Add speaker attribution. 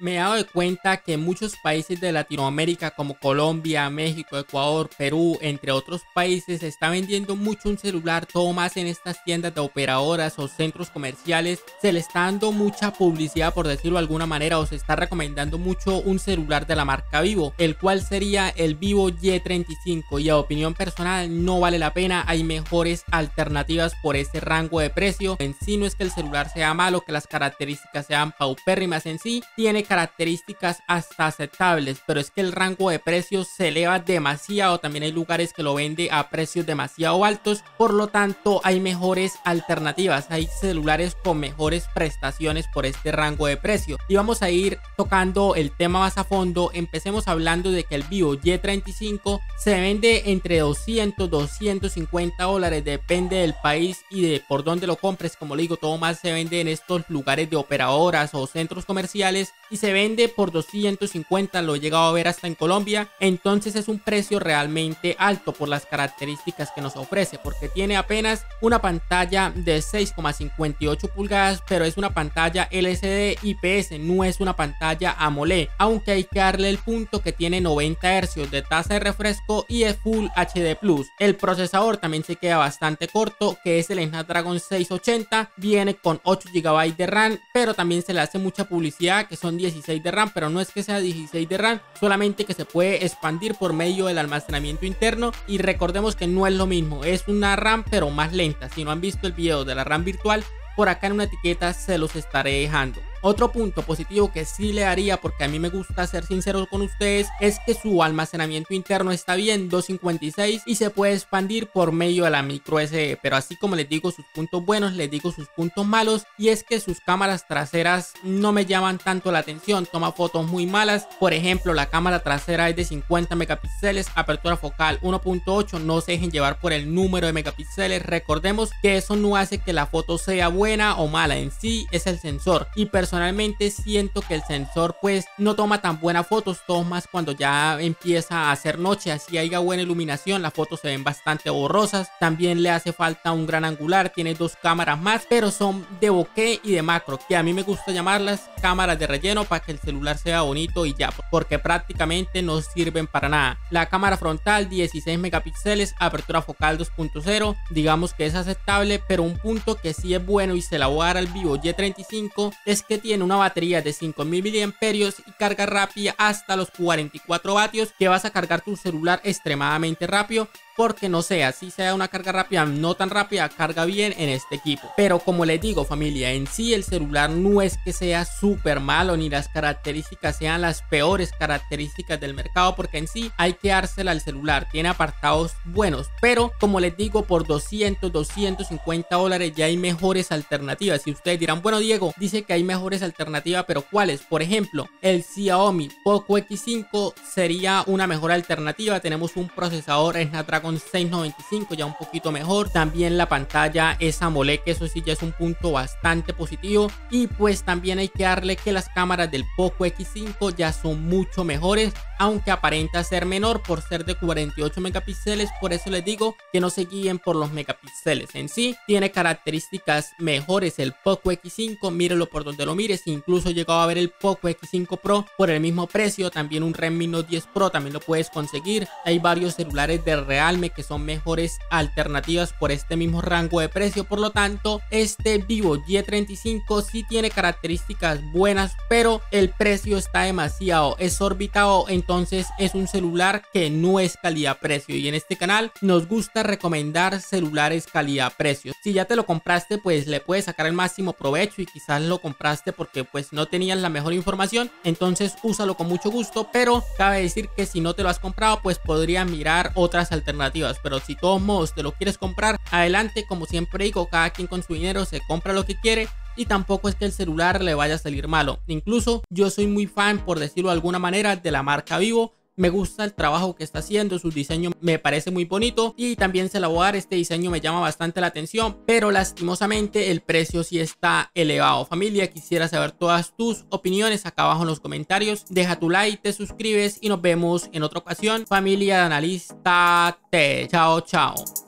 Speaker 1: me he dado de cuenta que muchos países de Latinoamérica como Colombia, México, Ecuador, Perú, entre otros países, se está vendiendo mucho un celular, todo más en estas tiendas de operadoras o centros comerciales. Se le está dando mucha publicidad, por decirlo de alguna manera, o se está recomendando mucho un celular de la marca Vivo, el cual sería el Vivo Y35 y a opinión personal no vale la pena, hay mejores alternativas por ese rango de precio. En sí no es que el celular sea malo, que las características sean paupérrimas en sí, tiene características hasta aceptables, pero es que el rango de precios se eleva demasiado. También hay lugares que lo vende a precios demasiado altos, por lo tanto hay mejores alternativas, hay celulares con mejores prestaciones por este rango de precio. Y vamos a ir tocando el tema más a fondo. Empecemos hablando de que el Vivo Y35 se vende entre 200 250 dólares, depende del país y de por dónde lo compres. Como le digo, todo más se vende en estos lugares de operadoras o centros comerciales se vende por 250, lo he llegado a ver hasta en Colombia, entonces es un precio realmente alto por las características que nos ofrece, porque tiene apenas una pantalla de 6,58 pulgadas, pero es una pantalla LCD IPS, no es una pantalla AMOLED, aunque hay que darle el punto que tiene 90 Hz de tasa de refresco y es Full HD Plus. El procesador también se queda bastante corto, que es el Snapdragon 680, viene con 8 GB de RAM, pero también se le hace mucha publicidad que son 16 de RAM, pero no es que sea 16 de RAM, solamente que se puede expandir por medio del almacenamiento interno y recordemos que no es lo mismo, es una RAM pero más lenta. Si no han visto el video de la RAM virtual, por acá en una etiqueta se los estaré dejando. Otro punto positivo que sí le haría, porque a mí me gusta ser sincero con ustedes, es que su almacenamiento interno está bien, 256 y se puede expandir por medio de la micro SD. Pero así como les digo sus puntos buenos, les digo sus puntos malos y es que sus cámaras traseras no me llaman tanto la atención, toma fotos muy malas. Por ejemplo, la cámara trasera es de 50 megapíxeles, apertura focal 1.8, no se dejen llevar por el número de megapíxeles. Recordemos que eso no hace que la foto sea buena o mala, en sí es el sensor y personalmente siento que el sensor pues no toma tan buenas fotos, más cuando ya empieza a hacer noche, así haya buena iluminación, las fotos se ven bastante borrosas, también le hace falta un gran angular, tiene dos cámaras más, pero son de bokeh y de macro, que a mí me gusta llamarlas cámaras de relleno para que el celular sea bonito y ya, porque prácticamente no sirven para nada. La cámara frontal 16 megapíxeles, apertura focal 2.0, digamos que es aceptable, pero un punto que sí es bueno y se la voy a dar al vivo Y35 es que tiene una batería de 5000 mAh y carga rápida hasta los 44 vatios que vas a cargar tu celular extremadamente rápido porque no sé, así sea una carga rápida, no tan rápida, carga bien en este equipo. Pero como les digo familia, en sí el celular no es que sea súper malo ni las características sean las peores características del mercado porque en sí hay que dársela al celular, tiene apartados buenos, pero como les digo por 200, 250 dólares ya hay mejores alternativas. Si ustedes dirán, bueno Diego, dice que hay mejores alternativas, pero ¿cuáles? Por ejemplo, el Xiaomi Poco X5 sería una mejor alternativa, tenemos un procesador Snapdragon 695 ya un poquito mejor. También la pantalla es AMOLED, que eso sí ya es un punto bastante positivo. Y pues también hay que darle que las cámaras del Poco X5 ya son mucho mejores, aunque aparenta ser menor por ser de 48 megapíxeles. Por eso les digo que no se guíen por los megapíxeles en sí. Tiene características mejores el Poco X5, mírelo por donde lo mires. Incluso llegado a ver el Poco X5 Pro por el mismo precio. También un Redmi Note 10 Pro también lo puedes conseguir. Hay varios celulares de Real que son mejores alternativas por este mismo rango de precio. Por lo tanto, este Vivo Y35 sí tiene características buenas, pero el precio está demasiado exorbitado. Entonces es un celular que no es calidad-precio. Y en este canal nos gusta recomendar celulares calidad-precio. Si ya te lo compraste, pues le puedes sacar el máximo provecho y quizás lo compraste porque pues no tenías la mejor información. Entonces úsalo con mucho gusto. Pero cabe decir que si no te lo has comprado, pues podría mirar otras pero si todos modos te lo quieres comprar, adelante, como siempre digo, cada quien con su dinero se compra lo que quiere y tampoco es que el celular le vaya a salir malo. Incluso yo soy muy fan, por decirlo de alguna manera, de la marca Vivo. Me gusta el trabajo que está haciendo, su diseño me parece muy bonito y también se la voy a dar, este diseño me llama bastante la atención, pero lastimosamente el precio sí está elevado. Familia, quisiera saber todas tus opiniones acá abajo en los comentarios. Deja tu like, te suscribes y nos vemos en otra ocasión. Familia de Analista T. Chao, chao.